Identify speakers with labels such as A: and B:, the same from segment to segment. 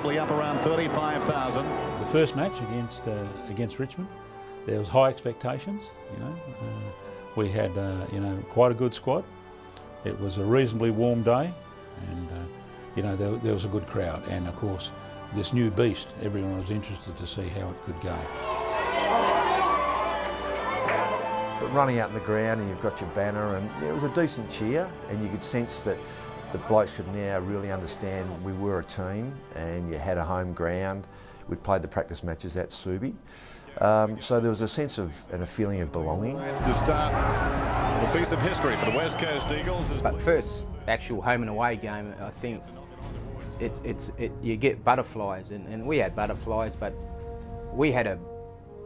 A: be up around 35,000.
B: The first match against uh, against Richmond, there was high expectations. You know, uh, we had uh, you know quite a good squad. It was a reasonably warm day, and uh, you know there, there was a good crowd. And of course, this new beast, everyone was interested to see how it could go.
C: But running out in the ground and you've got your banner and yeah, it was a decent cheer and you could sense that the blokes could now really understand we were a team and you had a home ground. We'd played the practice matches at Subi. Um, so there was a sense of and a feeling of belonging.
A: It's the start of a piece of history for the West Coast Eagles.
D: But first actual home and away game, I think it's, it's, it, you get butterflies and, and we had butterflies, but we had a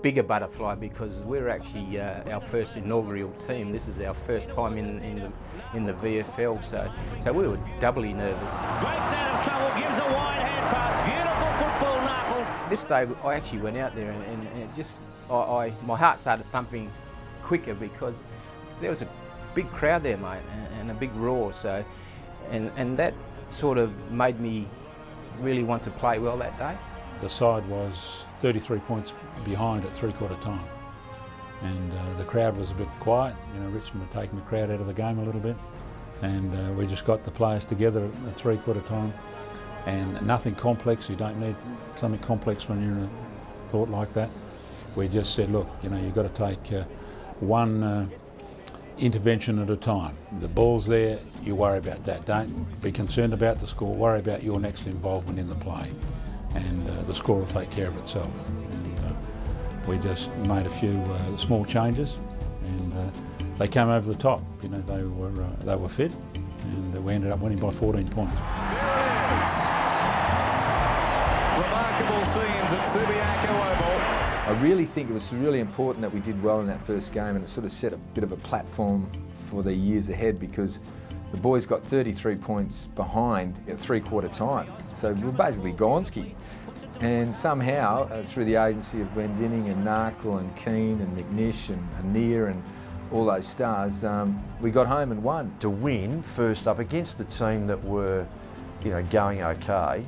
D: bigger butterfly because we're actually uh, our first inaugural team. This is our first time in, in, the, in the VFL, so, so we were doubly nervous.
E: Breaks out of trouble, gives a wide hand pass, beautiful football Narkle.
D: This day I actually went out there and, and, and it just, I, I, my heart started thumping quicker because there was a big crowd there, mate, and, and a big roar, so, and, and that sort of made me really want to play well that day.
B: The side was 33 points behind at three-quarter time. And uh, the crowd was a bit quiet. You know, Richmond had taken the crowd out of the game a little bit. And uh, we just got the players together at three-quarter time. And nothing complex. You don't need something complex when you're in a thought like that. We just said, look, you know, you've got to take uh, one uh, intervention at a time. The ball's there, you worry about that. Don't be concerned about the score, worry about your next involvement in the play and the score will take care of itself. And, uh, we just made a few uh, small changes, and uh, they came over the top. You know, they were uh, they were fit, and we ended up winning by 14 points.
A: Remarkable scenes at Subiaco Oval.
F: I really think it was really important that we did well in that first game and it sort of set a bit of a platform for the years ahead because the boys got 33 points behind at three-quarter time. So we are basically Gonski. And somehow, uh, through the agency of Glendinning and Narkle and Keane and McNish and Annear and all those stars, um, we got home and won.
C: To win first up against the team that were, you know, going okay,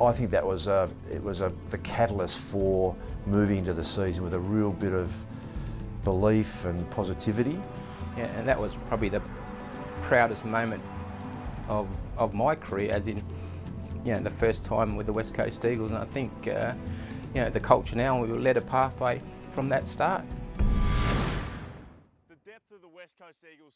C: I think that was a, it was a, the catalyst for moving into the season with a real bit of belief and positivity.
D: Yeah, and that was probably the proudest moment of, of my career, as in, you know, the first time with the West Coast Eagles. And I think, uh, you know, the culture now, we led a pathway from that start.
G: The depth of the West Coast Eagles